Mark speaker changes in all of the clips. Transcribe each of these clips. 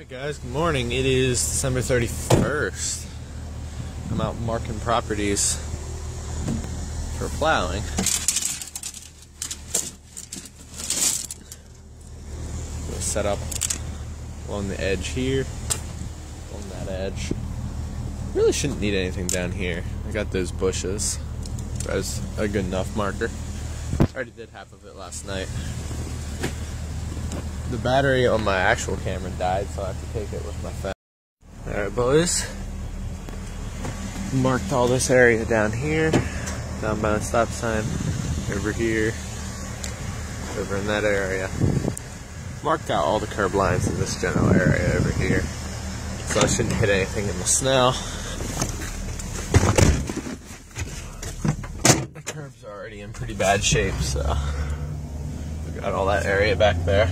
Speaker 1: Alright guys, good morning. It is December 31st. I'm out marking properties for plowing. Gonna set up along the edge here, along that edge. Really shouldn't need anything down here. I got those bushes. That's a good enough marker. I Already did half of it last night the battery on my actual camera died, so I have to take it with my phone. Alright, boys. Marked all this area down here, down by the stop sign, over here, over in that area. Marked out all the curb lines in this general area over here. So I shouldn't hit anything in the snow. The curb's already in pretty bad shape, so we got all that area back there.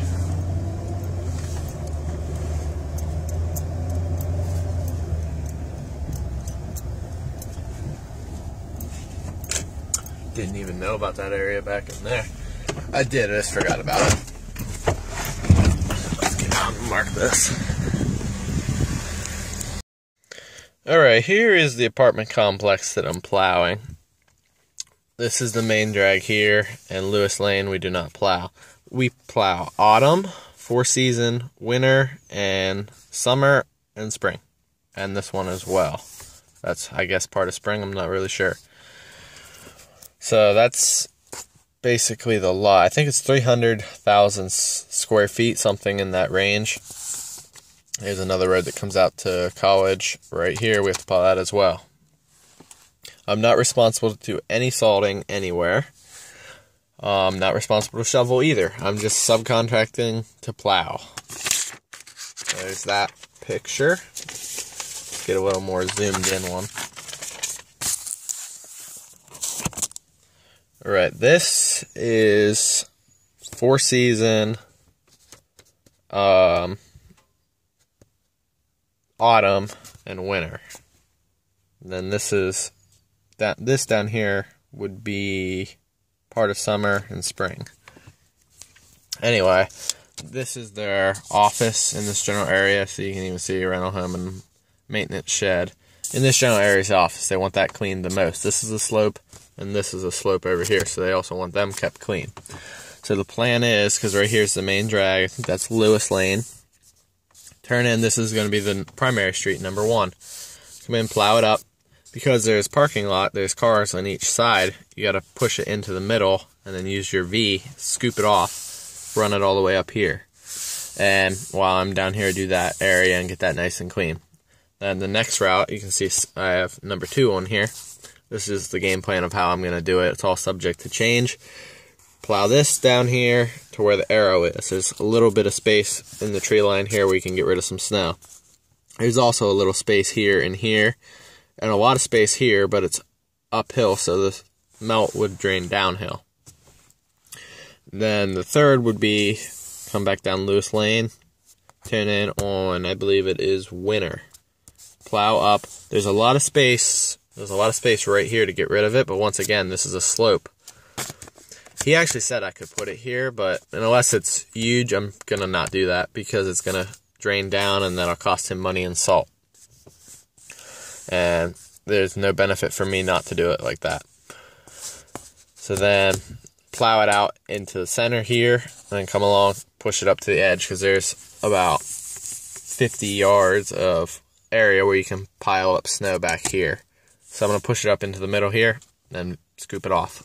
Speaker 1: Didn't even know about that area back in there. I did, I just forgot about it. Let's get out and mark this. Alright, here is the apartment complex that I'm plowing. This is the main drag here, and Lewis Lane we do not plow. We plow autumn, four season, winter, and summer and spring. And this one as well. That's, I guess, part of spring, I'm not really sure. So that's basically the lot. I think it's 300,000 square feet, something in that range. There's another road that comes out to college right here. We have to plow that as well. I'm not responsible to do any salting anywhere. I'm not responsible to shovel either. I'm just subcontracting to plow. There's that picture. Let's get a little more zoomed in one. All right, this is four season, um, autumn and winter. And then this is that this down here would be part of summer and spring. Anyway, this is their office in this general area, so you can even see rental home and maintenance shed. In this general area's office, they want that cleaned the most. This is a slope and this is a slope over here, so they also want them kept clean. So the plan is, because right here's the main drag, I think that's Lewis Lane. Turn in, this is going to be the primary street, number one. Come in, plow it up. Because there's parking lot, there's cars on each side, you got to push it into the middle, and then use your V, scoop it off, run it all the way up here. And while I'm down here, do that area and get that nice and clean. Then the next route, you can see I have number two on here. This is the game plan of how I'm going to do it. It's all subject to change. Plow this down here to where the arrow is. There's a little bit of space in the tree line here where you can get rid of some snow. There's also a little space here and here, and a lot of space here, but it's uphill, so the melt would drain downhill. Then the third would be come back down Lewis Lane, turn in on, I believe it is winter. Plow up. There's a lot of space there's a lot of space right here to get rid of it, but once again, this is a slope. He actually said I could put it here, but unless it's huge, I'm going to not do that because it's going to drain down and that'll cost him money and salt. And there's no benefit for me not to do it like that. So then plow it out into the center here, and then come along, push it up to the edge because there's about 50 yards of area where you can pile up snow back here. So I'm going to push it up into the middle here and scoop it off.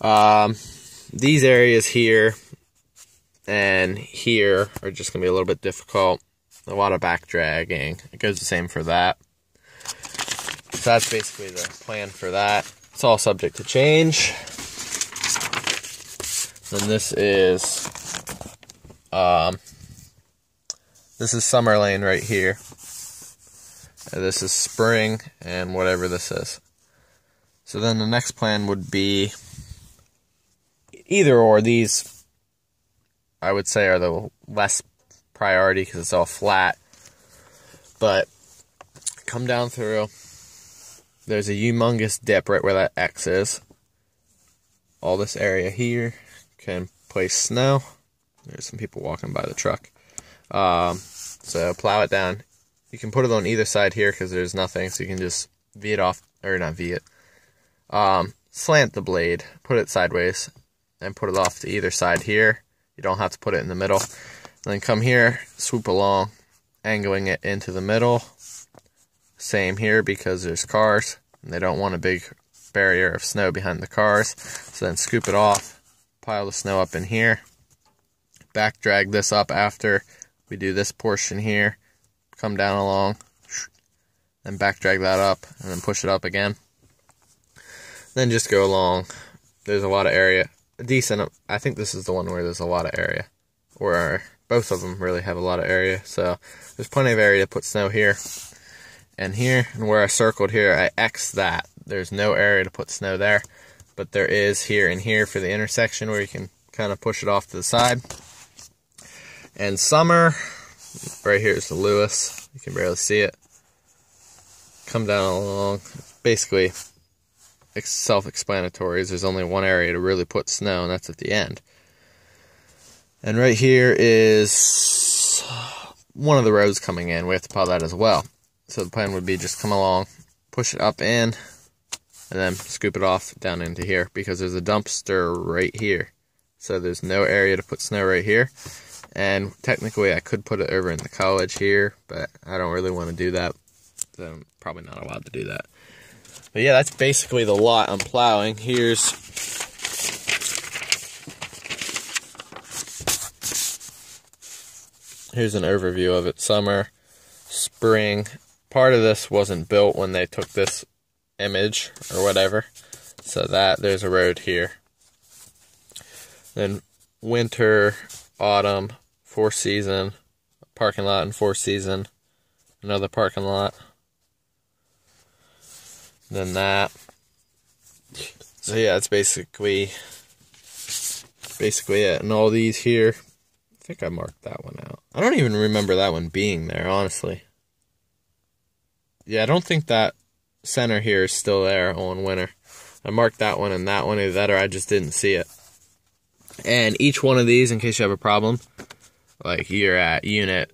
Speaker 1: Um, these areas here and here are just going to be a little bit difficult. A lot of back dragging. It goes the same for that. So that's basically the plan for that. It's all subject to change. Then this is um, this is Summer Lane right here. This is spring and whatever this is. So then the next plan would be either or these I would say are the less priority because it's all flat. But come down through. There's a humongous dip right where that X is. All this area here can place snow. There's some people walking by the truck. Um, so plow it down. You can put it on either side here because there's nothing, so you can just V it off, or not V it. Um, slant the blade, put it sideways, and put it off to either side here. You don't have to put it in the middle. And then come here, swoop along, angling it into the middle. Same here because there's cars, and they don't want a big barrier of snow behind the cars. So then scoop it off, pile the snow up in here, back drag this up after we do this portion here, come down along, then back drag that up, and then push it up again. Then just go along. There's a lot of area, decent. I think this is the one where there's a lot of area, Where both of them really have a lot of area. So there's plenty of area to put snow here and here, and where I circled here, I X that. There's no area to put snow there, but there is here and here for the intersection where you can kind of push it off to the side. And summer, right here is the Lewis. You can barely see it. Come down along. Basically, it's self-explanatory. There's only one area to really put snow, and that's at the end. And right here is one of the roads coming in. We have to plow that as well. So the plan would be just come along, push it up in, and then scoop it off down into here because there's a dumpster right here. So there's no area to put snow right here. And technically I could put it over in the college here, but I don't really want to do that. So I'm probably not allowed to do that. But yeah, that's basically the lot I'm plowing. Here's Here's an overview of it. Summer, spring. Part of this wasn't built when they took this image or whatever. So that there's a road here. Then winter, autumn, four season, parking lot and four season, another parking lot. Then that. So yeah, it's basically basically it. And all these here, I think I marked that one out. I don't even remember that one being there, honestly. Yeah, I don't think that center here is still there on winter. I marked that one and that one, either I just didn't see it. And each one of these, in case you have a problem, like you're at unit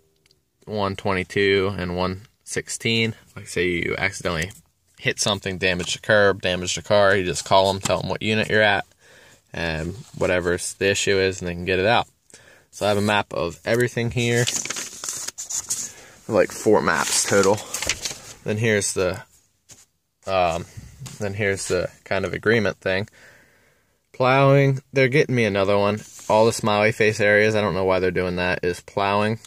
Speaker 1: 122 and 116, like say you accidentally hit something, damage the curb, damage the car, you just call them, tell them what unit you're at, and whatever the issue is, and they can get it out. So I have a map of everything here, like four maps total. Then here's the um, then here's the kind of agreement thing. Plowing, they're getting me another one. All the smiley face areas, I don't know why they're doing that, is plowing.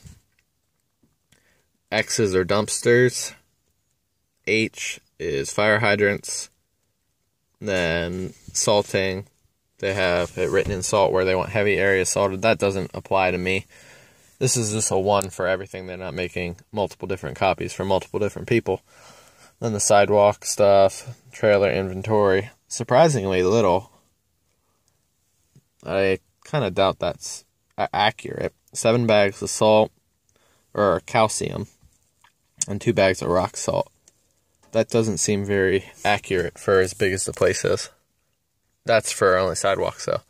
Speaker 1: X's are dumpsters. H is fire hydrants. Then salting, they have it written in salt where they want heavy areas salted. That doesn't apply to me. This is just a one for everything. They're not making multiple different copies for multiple different people. Then the sidewalk stuff, trailer inventory, surprisingly little. I kind of doubt that's accurate. Seven bags of salt, or calcium, and two bags of rock salt. That doesn't seem very accurate for as big as the place is. That's for only sidewalks, though.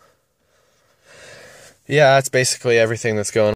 Speaker 1: Yeah, that's basically everything that's going